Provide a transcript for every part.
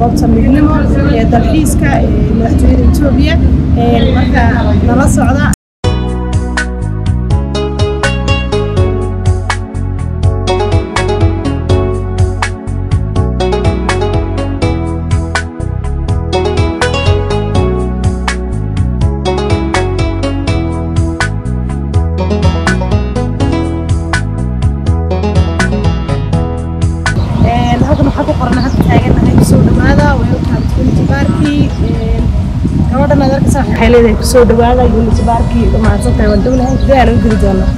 goobta midnimo ee dalxiiska ee madaxtooyada etoobiya marka nala socda waxay ku soo dhawaada unity barki mahadsantahay waan gudaha laga geli doonaa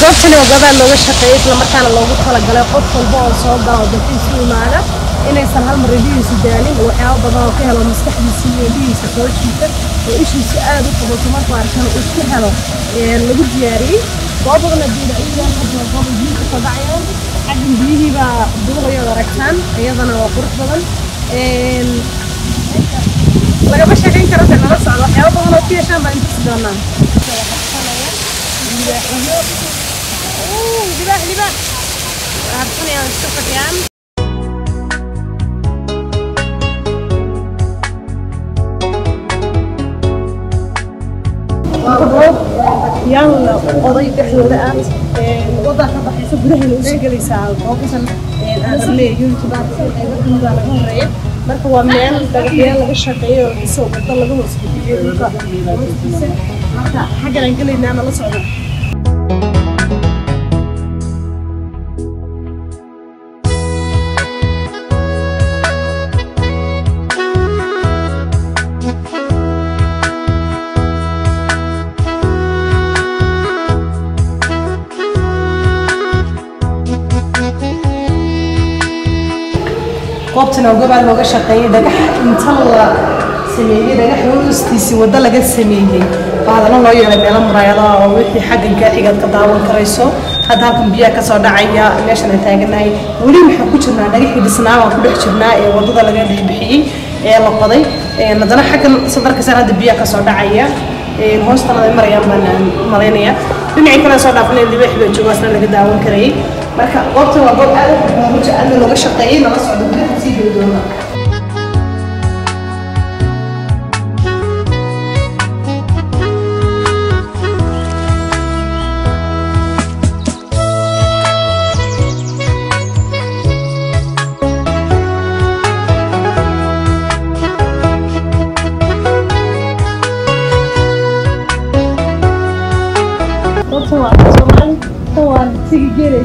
goobtani waa goobaha looga shaqeeyay isla loogu talagalay qof walba oo soo gala oo dalxiis u imaada inaysan hal mar indhihiisa daalin oo waxyaabo badan oo ka helo maskaxdiisa iyo indhihiisa xooshiisa oo ishiisa aad u qabato markuu arkana uu iska helo lagu diyaariyey goob badan haddii ciidan hadda ka soo dhacayaan xaggan biyihii baa duulayood aragtaan iyadana waa qurux badan lagama sheekayn karo se nala socdo waxyaabo badan oo ku yeeshaan baa intusi doonaa libaax libaax harsanayaan iska fadhiyaan yaan oday dhexdooda ah wadaa ka baxaysa gudahana u sii gelaysaa goobasan aarle unity bark qaybo kamida laga horreeya marka waa meel dhagaxyaal laga shaqeeyo oo dhisoo wado laga hoos bixiyo dhulka hoostiisa marka xaggan aan gelaynaa nala socda goobtan oo gobaa looga shaqeeyay dhagax inta la sameeyey dhagax hoostiisii waddo laga sameeyey baadana loo yeelay meelo muraayada oo wixii xaggan kaa xigaad ka daawan karayso. Hadda halkan biyaha ka soo dhacaya meeshan taaganahay weli waxaan ku jirnaa dhagaxii dhisnaa waan ku dhex jirnaa ee waddada laga dhex ee la qoday. Haddana xaggan sadarkasaan hadda biyaha ka soo dhacaya. Hoostana ay marayaan baan malaynaya dhinacii kale soo dhaafnay libaax baa joogo asna laga daawan karayay. Marka goobtan waa goob aad u aadna looga shaqeeyay nala socdo gudaha sii geli doona goobtan waa soomaali tan waa tigi geelay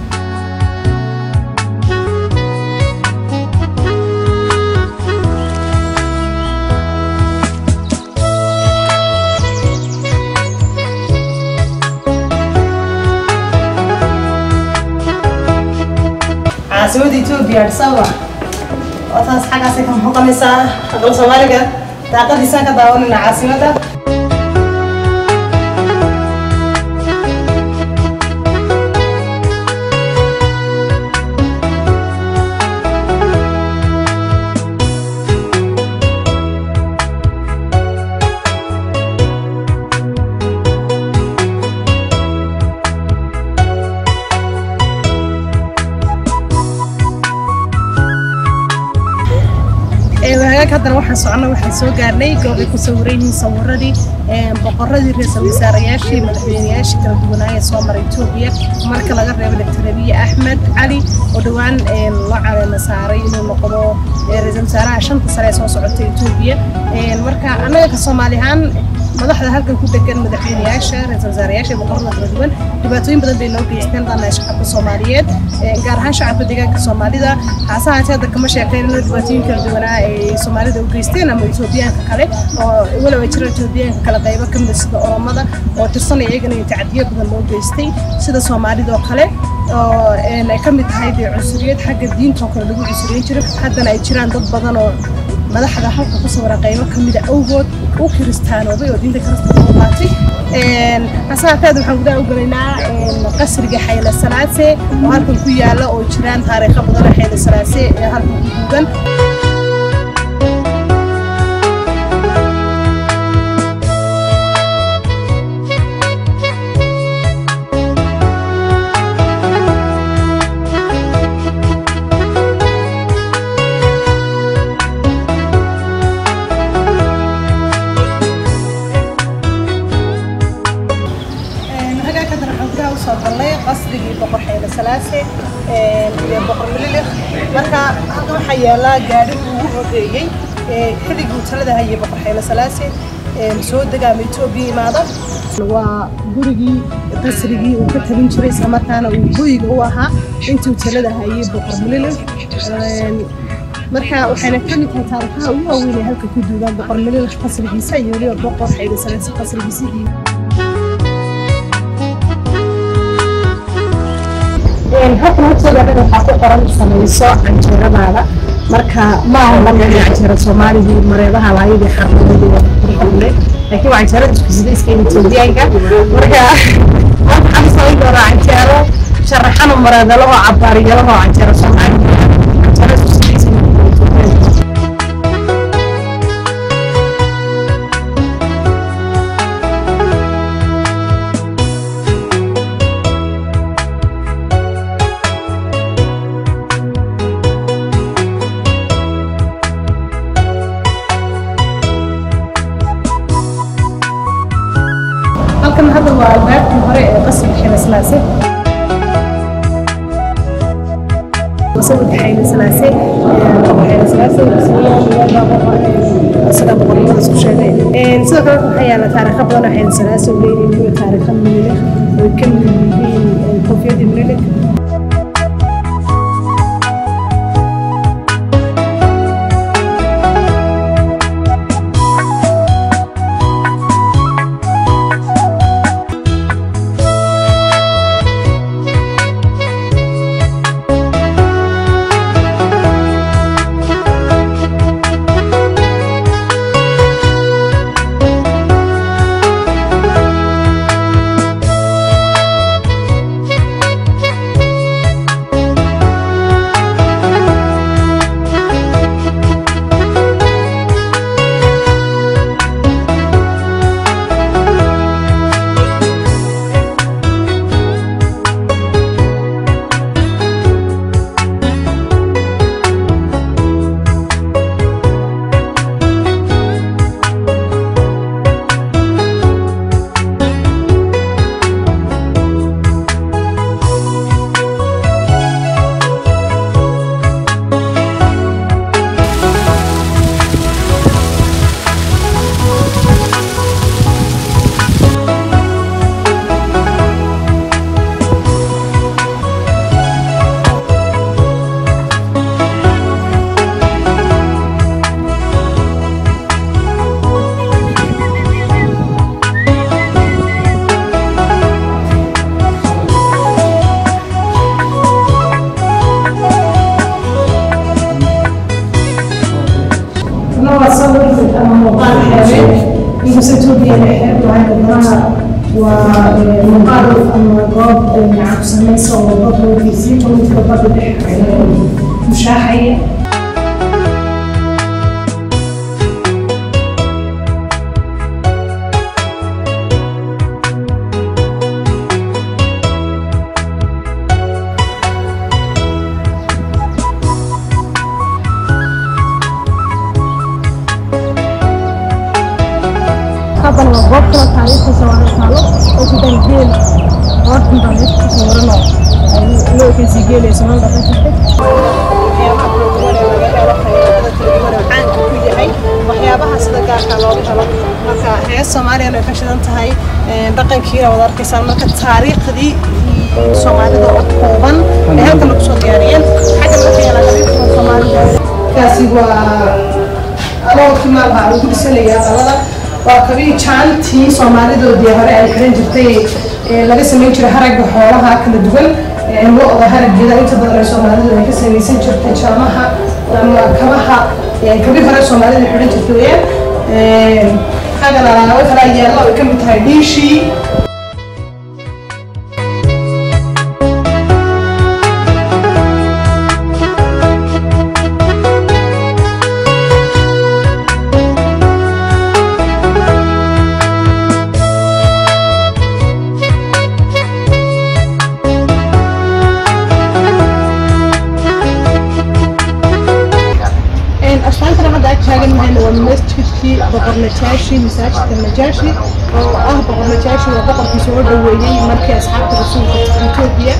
caasimada hagaag haddana waxaan soconna waxaan soo gaarnay goobay ku sawiran yihiin sawiradii boqoradii ra'iisul wasaarayaashii madaxweynayaashii kala duwanaaye ee soo maray etoobiya marka laga reebo doctor abiy axmed cali oo dhowaan loo caleema saaray inuu noqdo ra'iisul wasaaraha shanta sare ee soo socotay etoobiya marka annaga ka soomaali ahaan madaxda halkan ku degan madaxweynayaasha ra'iisul wasaarayaasha boqorada kala duwan dhibaatooyin badan bay noo geysteen dhanaa shacabka soomaaliyeed gaar ahaan shacabka deegaanka soomaalida. Haase haatee hadda kama sheekeyn inuu dhibaatooyin kala duwanaa ay soomaalida u geysteen ama etoobiyaanka kale oo walow ay etoobiyaanka kale qaybo ka mid sida oromada oo tirsanaya iyagana iyo tacadiyo badan loo geystay sida soomaalida oo kale oo ay ka mid tahay dee cunsuriyad xagga diinta oo kale lagu cunsuriyan jiray. Haddana ay jiraan dad badan oo madaxda halka ku sawiran qaybo ka awgood u kiristaanoobay oo diinta kiristaanka u qaatay hase haateed waxaan gudaha u qasriga xayle salaase oo halkan ku yaalla oo jiraan taariikho badan oo xayle salaase ee halkan ku duugan galnay qasrigii boqor xeyle salaase iyo boqor mililix. Marka halkan waxaa yaalla gaadhi ugu horeeyey xilligii talada hayay boqor xeyle salaase soo degaama etoobiya imaado. Waa gurigii qasrigii uu ka talin jiray islamarkaana uu hoyga u ahaa intuu talada hayay boqor mililix. Marka waxayna ka mid tahay taariikhaha ugu waaweyn ee halka ku duugaan boqor mililix qasrigiisa iyo weliba boqor xeyle salaase qasrigiisa. iyo hortooda dhan waxaa ku qoran samayso canjeeradaada marka ma aha laga canjeero soomaalidii mareebaha laayadii xarnadii qurxuule laakiin waa canjeerada isku sida iska etoobiyaanka marka waxaan samayn doonaa canjeero sharaxano mareedalo oo cabaariyalo oo sidoo kale waxaa yaalla taariikho badan oo xeyle salaase oo leeyihiin kuwa taariikha mililik oo xeebeed inkastoo Ethiopia ay xeeb tahay wadnaha waa muuqaal ama goob lacag samaysa oo dad waa taalo oo ku dhan geel goortan baa meesha ku sawiranoo loo ekeysii geelaysa nolol dhaqan jirtay waxyaabaha laga sida gaarka looga helo marka hees soomaaliyana ay ka shidan tahay dhaqankiina wada arkaysaan marka taariikhdii soomaalida oo kooban ee halkan lagu soo diyaariyeen xagga marka yaalla qabiilka soomaalida kaasi waa aloolkii maalha lagu dhisanayaa qalada waa kabii jaantii soomaalidoodii hore ay xiran jirtay laga samayn jiray haragga xoolaha kala duwan lo-da harageeda inta badan ee soomaalidu ay ka samaysan jirtay jaamaha ama kabaha kabi hore soomaalida xidhan jirta weyaan xaggan alaabo kala yaallo ay ka mid tahay dhiishii شيء مساج المجاشي أهبط المجاشي وضغط بشعور دولي مركز حق الرسول في إثيوبيا.